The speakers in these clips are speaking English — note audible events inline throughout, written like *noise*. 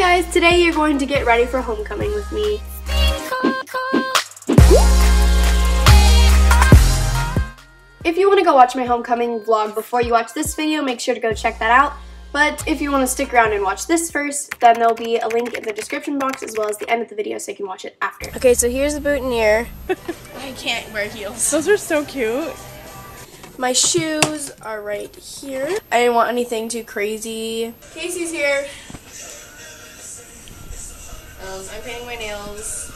guys, today you're going to get ready for homecoming with me. If you want to go watch my homecoming vlog before you watch this video, make sure to go check that out. But if you want to stick around and watch this first, then there'll be a link in the description box as well as the end of the video so you can watch it after. Okay, so here's the boutonniere. *laughs* I can't wear heels. Those are so cute. My shoes are right here. I didn't want anything too crazy. Casey's here. I'm painting my nails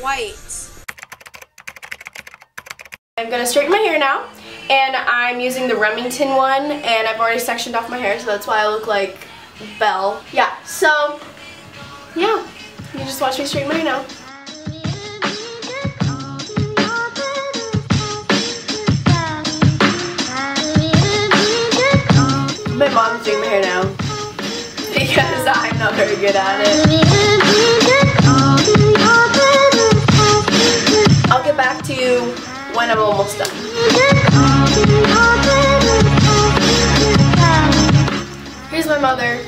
white. I'm gonna straighten my hair now, and I'm using the Remington one, and I've already sectioned off my hair, so that's why I look like Belle. Yeah, so, yeah, you just watch me straighten my hair now. Very good at it. Um, I'll get back to you when I'm almost done. Here's my mother.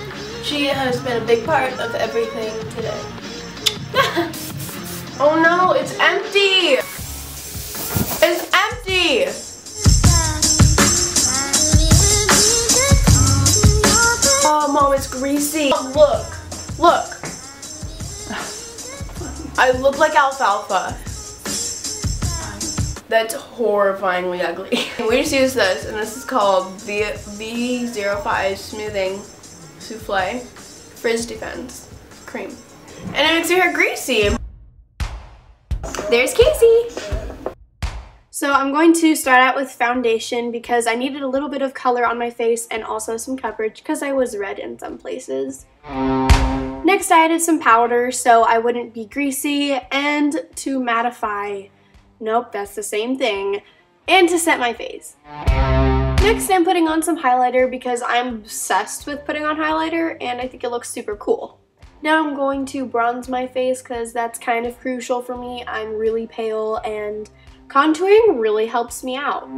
She has been a big part of everything today. *laughs* oh no, it's empty! It's empty! Oh, mom, it's greasy. Oh, look, look. I look like alfalfa. That's horrifyingly ugly. *laughs* we just use this, and this is called the VO5 Smoothing Souffle Frizz Defense Cream. And it makes your hair greasy. There's Casey. So I'm going to start out with foundation because I needed a little bit of color on my face and also some coverage because I was red in some places. Next I added some powder so I wouldn't be greasy and to mattify Nope, that's the same thing. And to set my face. Next, I'm putting on some highlighter because I'm obsessed with putting on highlighter and I think it looks super cool. Now I'm going to bronze my face because that's kind of crucial for me. I'm really pale and contouring really helps me out.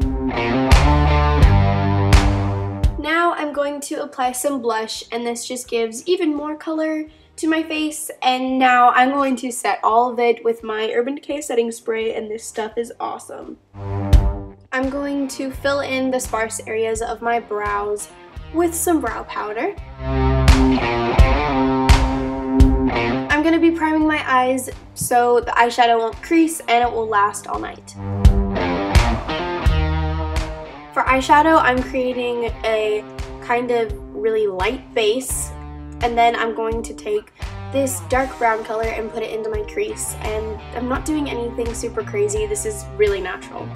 Now I'm going to apply some blush and this just gives even more color to my face and now I'm going to set all of it with my Urban Decay setting spray and this stuff is awesome. I'm going to fill in the sparse areas of my brows with some brow powder. I'm going to be priming my eyes so the eyeshadow won't crease and it will last all night. For eyeshadow, I'm creating a kind of really light base and then I'm going to take this dark brown color and put it into my crease. And I'm not doing anything super crazy. This is really natural.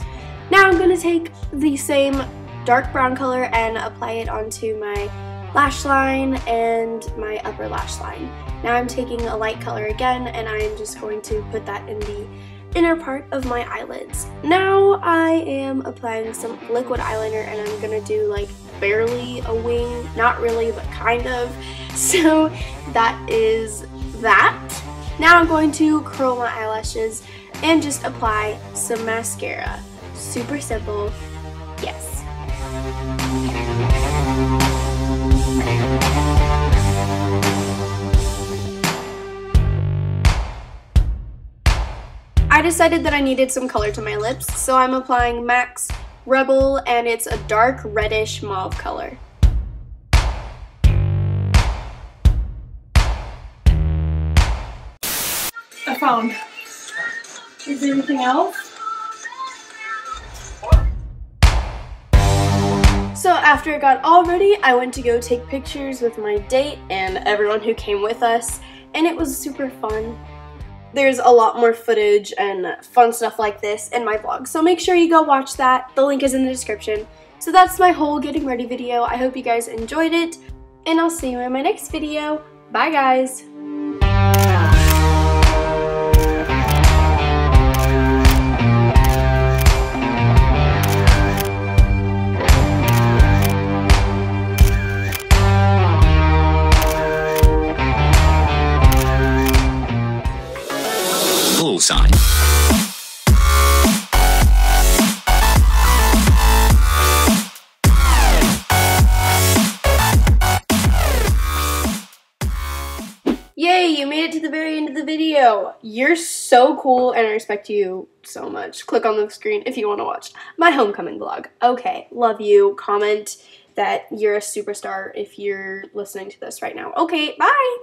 Now I'm going to take the same dark brown color and apply it onto my lash line and my upper lash line. Now I'm taking a light color again and I'm just going to put that in the inner part of my eyelids. Now I am applying some liquid eyeliner and I'm gonna do like barely a wing, not really but kind of. *laughs* So that is that. Now I'm going to curl my eyelashes and just apply some mascara. Super simple, yes. Decided that I needed some color to my lips, so I'm applying Max Rebel, and it's a dark reddish mauve color. I found. Is there anything else? So after it got all ready, I went to go take pictures with my date and everyone who came with us, and it was super fun there's a lot more footage and fun stuff like this in my vlog. So make sure you go watch that. The link is in the description. So that's my whole getting ready video. I hope you guys enjoyed it and I'll see you in my next video. Bye guys! Sign. Yay you made it to the very end of the video. You're so cool and I respect you so much. Click on the screen if you want to watch my homecoming vlog. Okay, love you. Comment that you're a superstar if you're listening to this right now. Okay, bye!